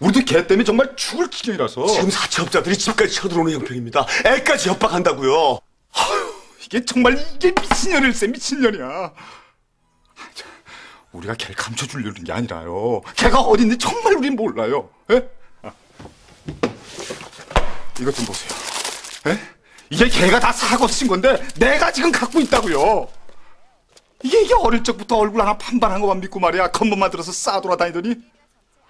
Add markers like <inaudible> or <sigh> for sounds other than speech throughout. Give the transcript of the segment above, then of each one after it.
우리도 걔 때문에 정말 죽을 지경이라서 지금 사채업자들이 집까지 쳐들어오는 형편입니다. 애까지 협박한다고요. 이게 정말 이게 미친년일세 미친년이야. 우리가 걔를 감춰주려는 게 아니라요. 걔가 어딘지 정말 우린 몰라요. 예? 아. 이것 좀 보세요. 예? 이게 걔가 다 사고 친 건데 내가 지금 갖고 있다고요. 이게 이게 어릴 적부터 얼굴 하나 판단한 것만 믿고 말이야 겉멋만 들어서 싸돌아다니더니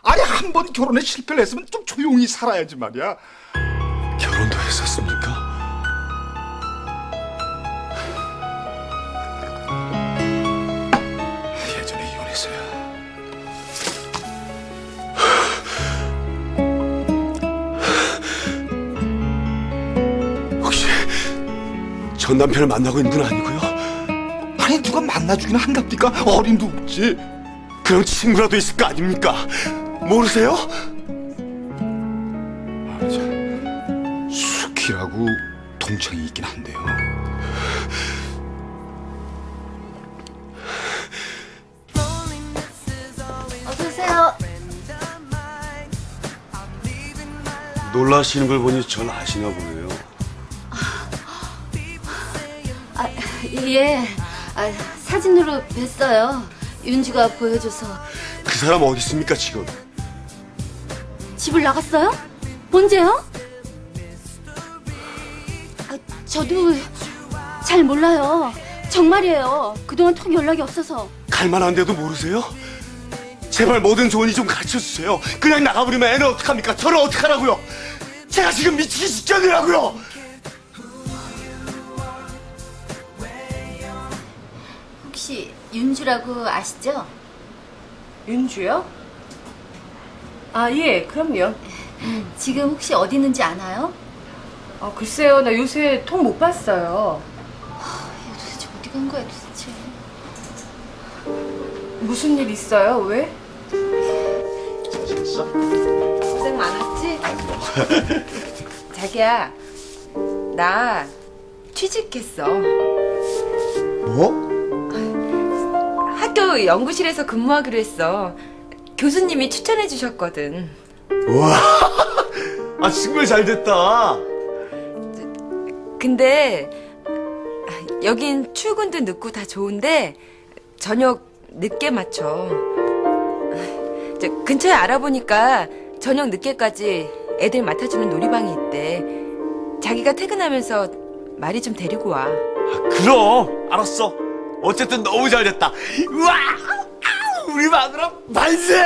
아니 한 번 결혼에 실패를 했으면 좀 조용히 살아야지 말이야. 결혼도 했었습니까? 예전에 이혼했어요. 혹시 전 남편을 만나고 있는 건 아니고요? 아니 누가 만나주긴 한답니까? 어림도 없지. 그럼 친구라도 있을 거 아닙니까? 모르세요? 아, 참. 수키라고 동창이 있긴 한데요. 어서 오세요. 놀라시는 걸 보니 전 아시나 보네요. 아, 예. 아, 사진으로 뵀어요. 윤주가 보여줘서. 그 사람 어디 있습니까 지금? 집을 나갔어요? 언제요? 아, 저도 잘 몰라요. 정말이에요. 그동안 통 연락이 없어서. 갈 만한데도 모르세요? 제발 뭐든 좋으니 좀 가르쳐 주세요. 그냥 나가버리면 애는 어떡합니까? 저는 어떡하라고요? 제가 지금 미치기 직전이라고요. 혹시 윤주라고 아시죠? 윤주요? 아, 예, 그럼요. 지금 혹시 어디 있는지 아나요? 아, 글쎄요, 나 요새 통 못 봤어요. 얘 도대체 어디 간 거야 도대체? 무슨 일 있어요? 왜? 고생 많았지? <laughs> 자기야, 나 취직했어. 뭐? 학교 연구실에서 근무하기로 했어. 교수님이 추천해 주셨거든. 와, <laughs> 아 정말 잘 됐다. 근데 여긴 출근도 늦고 다 좋은데 저녁 늦게 맞춰. 저 근처에 알아보니까 저녁 늦게까지 애들 맡아주는 놀이방이 있대. 자기가 퇴근하면서 말이 좀 데리고 와. 아, 그럼 알았어. 어쨌든 너무 잘 됐다. 우와, 아, 우리 마누라 만세.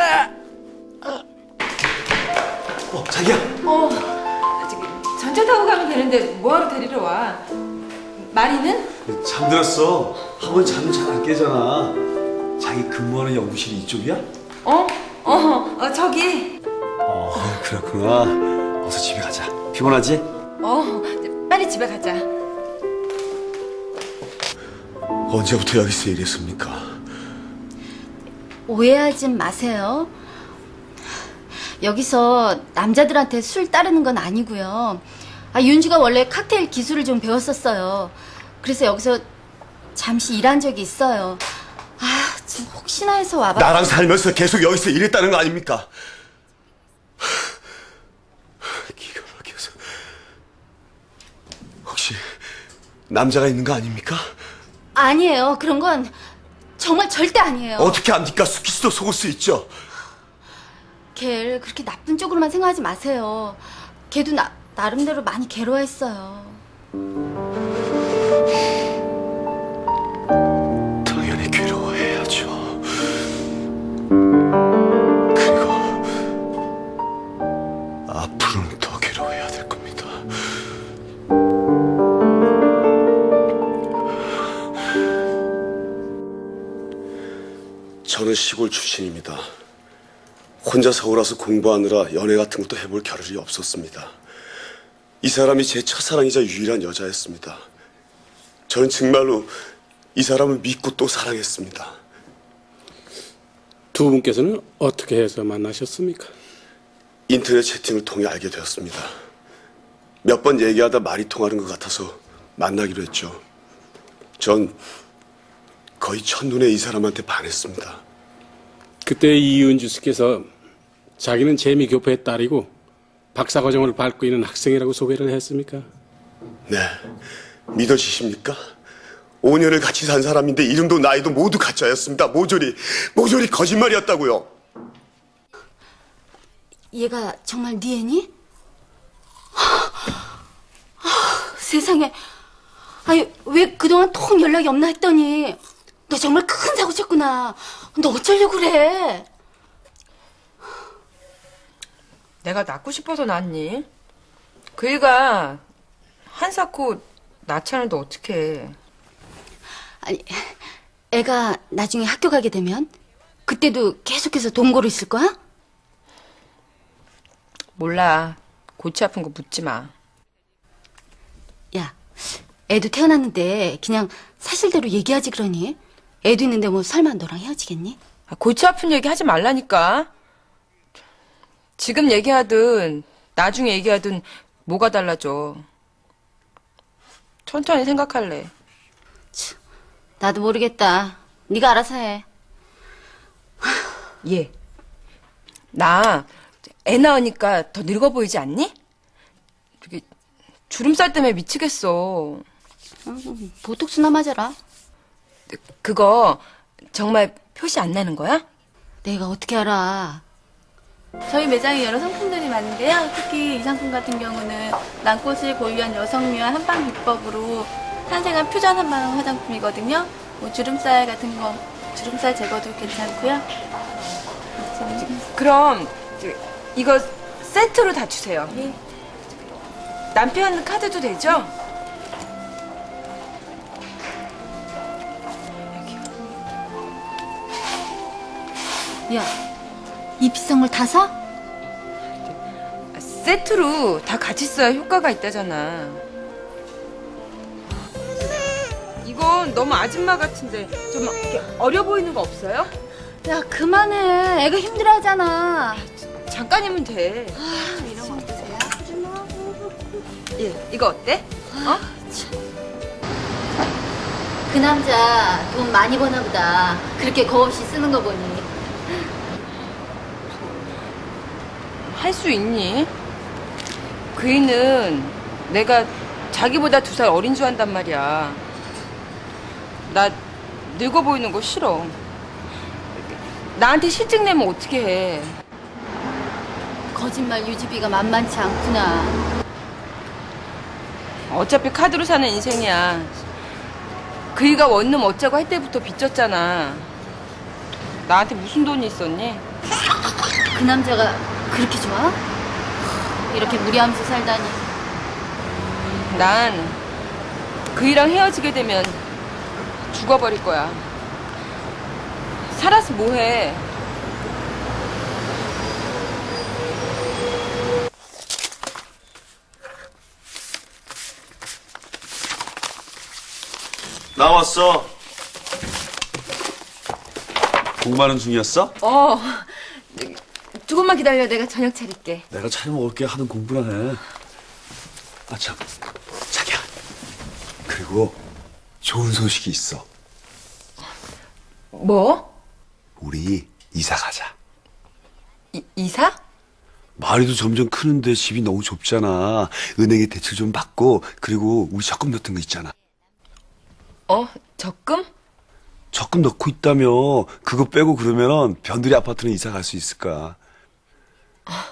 어, 자기야. 어, 저기 전차 타고 가면 되는데 뭐하러 데리러 와? 마리는? 잠들었어. 학원 잠은 잘안 깨잖아. 자기 근무하는 연구실이 이쪽이야? 어? 어, 어 저기. 어, 그렇구나. 어서 집에 가자. 피곤하지? 어, 빨리 집에 가자. 언제부터 여기서 일했습니까? 오해하지 마세요. 여기서 남자들한테 술 따르는 건 아니고요. 아, 윤주가 원래 칵테일 기술을 좀 배웠었어요. 그래서 여기서 잠시 일한 적이 있어요. 아, 지금 혹시나 해서 와봐. 나랑 살면서 계속 여기서 일했다는 거 아닙니까? 기가 막혀서. 혹시 남자가 있는 거 아닙니까? 아니에요. 그런 건 정말 절대 아니에요. 어떻게 압니까? 수키 씨도 속을 수 있죠. 걔를 그렇게 나쁜 쪽으로만 생각하지 마세요. 걔도 나, 나름대로 많이 괴로워했어요. 출신입니다. 혼자 서울 와서 공부하느라 연애 같은 것도 해볼 겨를이 없었습니다. 이 사람이 제 첫사랑이자 유일한 여자였습니다. 저는 정말로 이 사람을 믿고 또 사랑했습니다. 두 분께서는 어떻게 해서 만나셨습니까? 인터넷 채팅을 통해 알게 되었습니다. 몇 번 얘기하다 말이 통하는 것 같아서 만나기로 했죠. 전 거의 첫눈에 이 사람한테 반했습니다. 그때 이윤주 씨께서 자기는 재미교포의 딸이고 박사과정을 밟고 있는 학생이라고 소개를 했습니까? 네. 믿어지십니까? 5년을 같이 산 사람인데 이름도 나이도 모두 가짜였습니다. 모조리, 모조리 거짓말이었다고요. 얘가 정말 네 애니? 아, 세상에. 아니, 왜 그동안 통 연락이 없나 했더니, 너 정말 큰 사고 쳤구나. 너 어쩌려고 그래? 내가 낳고 싶어서 낳니? 그 애가 한 사코 낳자는데 어떡해. 아니, 애가 나중에 학교 가게 되면, 그때도 계속해서 동거로 있을 거야? 몰라. 골치 아픈 거 묻지 마. 야, 애도 태어났는데, 그냥 사실대로 얘기하지 그러니? 애도 있는데 뭐 설마 너랑 헤어지겠니? 아, 골치 아픈 얘기 하지 말라니까. 지금 얘기하든 나중에 얘기하든 뭐가 달라져. 천천히 생각할래. 나도 모르겠다. 네가 알아서 해. <laughs> 예. 나 애 낳으니까 더 늙어 보이지 않니? 주름살 때문에 미치겠어. 보톡스나 맞아라. 그거 정말 표시 안 나는 거야? 내가 어떻게 알아? 저희 매장에 여러 상품들이 많은데요. 특히 이 상품 같은 경우는 난꽃을 고유한 여성미와 한방 비법으로 탄생한 퓨전 한방 화장품이거든요. 뭐 주름살 같은 거, 주름살 제거도 괜찮고요. 그럼 저, 이거 세트로 다 주세요. 남편 카드도 되죠? 야, 이 비싼 걸 다 사? 세트로 다 같이 써야 효과가 있다잖아. 이건 너무 아줌마 같은데 좀 이렇게 어려 보이는 거 없어요? 야, 그만해. 애가 힘들어하잖아. 잠깐이면 돼. 이런 거 어떠세요? 예, 이거 어때? 어? 그 남자 돈 많이 버나 보다. 그렇게 겁 없이 쓰는 거 보니. 할 수 있니? 그이는 내가 자기보다 두 살 어린 줄 안단 말이야. 나 늙어 보이는 거 싫어. 나한테 실증 내면 어떻게 해? 거짓말 유지비가 만만치 않구나. 어차피 카드로 사는 인생이야. 그이가 원룸 어쩌고 할 때부터 빚졌잖아. 나한테 무슨 돈이 있었니? 그 남자가 그렇게 좋아? 이렇게 무리하면서 살다니. 난 그이랑 헤어지게 되면 죽어버릴 거야. 살아서 뭐해? 나왔어. 공부하는 중이었어? 어, 조금만 기다려. 내가 저녁 차릴게. 내가 차려 먹을게 하는 공부나 해. 아, 참. 자기야. 그리고 좋은 소식이 있어. 뭐? 우리 이사 가자. 이, 이사? 마을이도 점점 크는데 집이 너무 좁잖아. 은행에 대출 좀 받고, 그리고 우리 적금 넣던 거 있잖아. 어, 적금? 적금 넣고 있다며. 그거 빼고 그러면은 변두리 아파트는 이사 갈 수 있을까? なあ。